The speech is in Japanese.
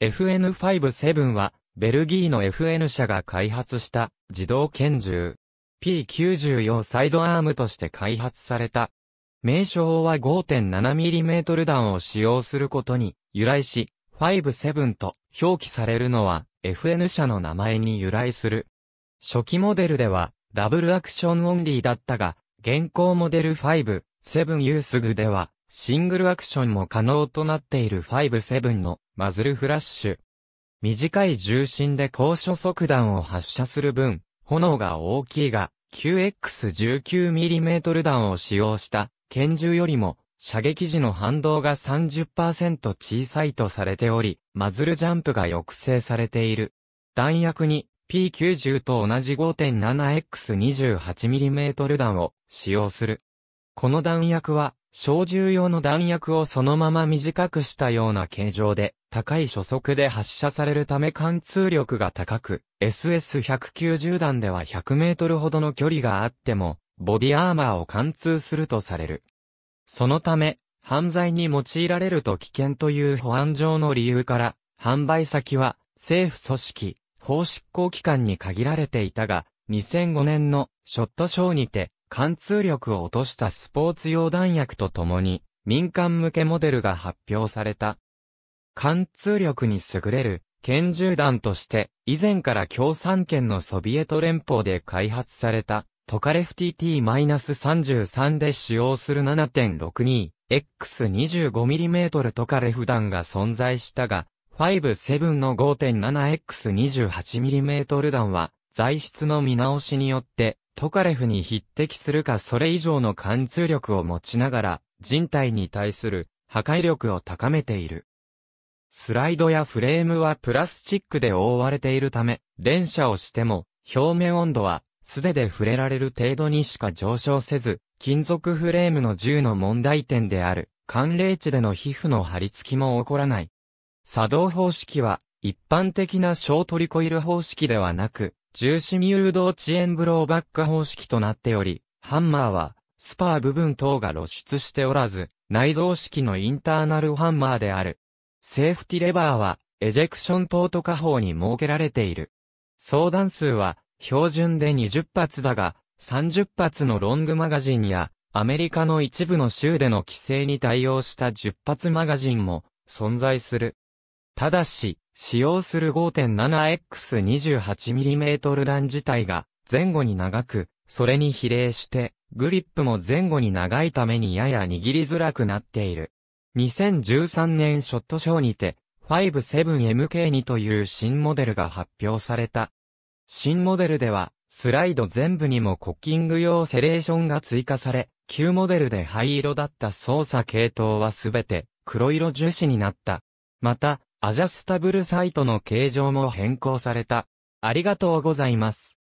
FN57 は、ベルギーの FN 社が開発した自動拳銃。P90 用サイドアームとして開発された。名称は 5.7mm 弾を使用することに由来し、57と表記されるのは FN 社の名前に由来する。初期モデルではダブルアクションオンリーだったが、現行モデル5、7ユースグではシングルアクションも可能となっている57のマズルフラッシュ。短い重心で高初速弾を発射する分、炎が大きいが、9X19mm 弾を使用した拳銃よりも、射撃時の反動が30%小さいとされており、マズルジャンプが抑制されている。弾薬に P90 と同じ 5.7X28mm 弾を使用する。この弾薬は小銃用の弾薬をそのまま短くしたような形状で、高い初速で発射されるため貫通力が高く、SS190 弾では100メートルほどの距離があっても、ボディアーマーを貫通するとされる。そのため、犯罪に用いられると危険という保安上の理由から、販売先は政府組織、法執行機関に限られていたが、2005年のショットショーにて、貫通力を落としたスポーツ用弾薬とともに、民間向けモデルが発表された。貫通力に優れる拳銃弾として、以前から共産圏のソビエト連邦で開発された、トカレフ TT-33 で使用する 7.62X25mm トカレフ弾が存在したが、57の 5.7X28mm 弾は、材質の見直しによって、トカレフに匹敵するかそれ以上の貫通力を持ちながら、人体に対する破壊力を高めている。スライドやフレームはプラスチックで覆われているため、連射をしても、表面温度は素手で触れられる程度にしか上昇せず、金属フレームの銃の問題点である、寒冷地での皮膚の張り付きも起こらない。作動方式は、一般的な小トリコイル方式ではなく、重心誘導遅延ブローバック方式となっており、ハンマーは、スパー部分等が露出しておらず、内蔵式のインターナルハンマーである。セーフティレバーは、エジェクションポート下方に設けられている。相談数は、標準で20発だが、30発のロングマガジンや、アメリカの一部の州での規制に対応した10発マガジンも存在する。ただし、使用する 5.7X28mm 弾自体が前後に長く、それに比例して、グリップも前後に長いためにやや握りづらくなっている。2013年ショットショーにて、57MK2 という新モデルが発表された。新モデルでは、スライド全部にもコッキング用セレーションが追加され、旧モデルで灰色だった操作系統はすべて黒色樹脂になった。また、アジャスタブルサイトの形状も変更された。ありがとうございます。